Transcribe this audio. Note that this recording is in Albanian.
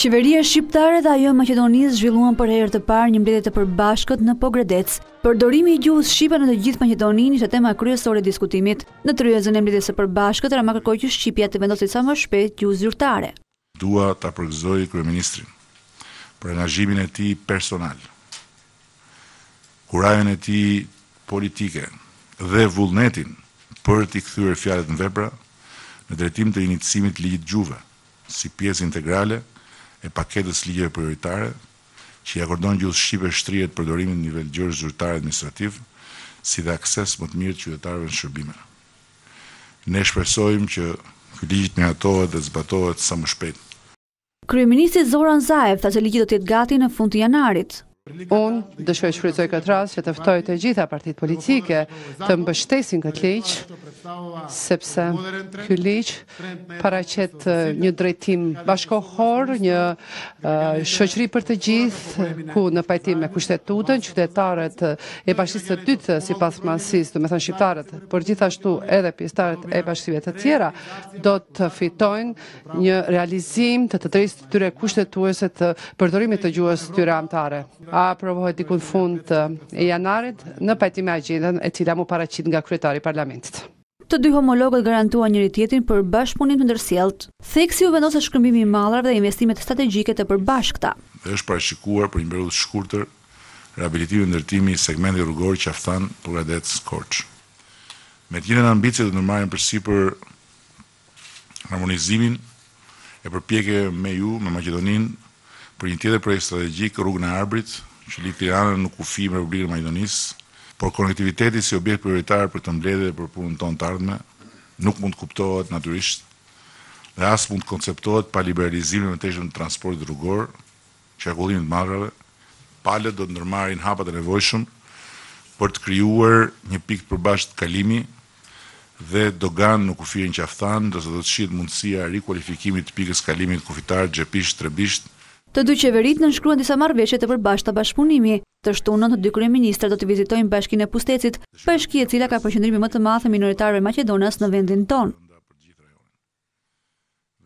Qeveria shqiptare dhe ajo e Maqedonisë zhvilluan për herë të parë një mbledhje të përbashkët në Pogradec. Përdorimi i gjuhës shqipe në të gjithë Maqedoninë ishte tema kryesore e diskutimit. Në tryezën e mbledhjes së përbashkët, Rama kërkoi që Shqipja të vendosej sa më shpejt gjuhë zyrtare. Dua ta përgëzoj kryeministrin për angazhimin e tij personal, kurajon e tij politike dhe vullnetin për t'i kthyer fjalët në vepra në drejtim të inicimit të Ligjit të Gjuhëve, si pjesë integrale e paketës ligjeve prioritare që i akordon gjuhës shqipe shtrirje të përdorimit në nivel të gjerë zyrtar-administrativ, si dhe akses më të mirë të qytetarëve në shërbime. Ne shpresojmë që ky ligj të miratohet dhe të zbatohet sa më shpejt. Kryeministri Zoran Zaev tha se ligji do të jetë gati në fund të janarit. Unë dëshiroj të shfrytëzoj këtë rast që të ftoj të gjitha partitë politike të mbështesin këtë ligj, sepse ky ligj paraqet një drejtim bashkëkohor, një shoqëri për të gjithë, ku në pajtim me kushtetutën, qytetarët e bashkësisë së dytë, sipas madhësisë, domethënë shqiptarët, por gjithashtu edhe pjesëtarët e bashkësive të tjera, do të fitojnë një realizim të të drejtës të tyre kushtetuese të përdorimit të gjuhës të tyre amtare. Aprovohet diku në fund e janarit në pajtim me agjendën e cila mu paraqit nga kryetari i parlamentit. Të dy homologët garantuan njëri-tjetrin për bashkëpunim të ndërsjelltë. Theksi u vendos te shkëmbimi i mallrave dhe investimet strategjike të përbashkëta. Dhe është parashikuar për një periudhë të shkurtër rehabilitimi dhe ndërtimi i segmentit rrugor Qafë Thanë-Pogradec-Korçë. Me të njëjtën ambicie do të marrim përsipër harmonizimin e përpjekjeve me ju, me Maqedoninë, Për një tjetër projekt strategjik, Rrugën e Arbrit, që lidh Tiranën në kufi me Republikën e Maqedonisë, por konektiviteti si objekt prioritar për këtë mbledhje dhe për punën tonë të ardhme, nuk mund të kuptohet natyrisht dhe as mund të konceptohet pa liberalizimin e mëtejshëm të transportit rrugor, qarkullimit të mallrave. Palët do të ndërmarrin hapat e nevojshëm për të krijuar një pikë të përbashkët kalimi dhe doganë në kufirin Qafë Thanë, ndërsa do të shihet mundësia e rikualifikimit të pikës kalimit kufitar Xhepisht-Trebisht. Të dy qeveritë nënshkruan disa marrëveshje të përbashkëta bashkëpunimi. Të shtunën, të dy kryeministrat do të vizitojnë bashkinë e Pustecit, bashki e cila ka përqendrimin më të madh të minoritarëve maqedonas në vendin tonë.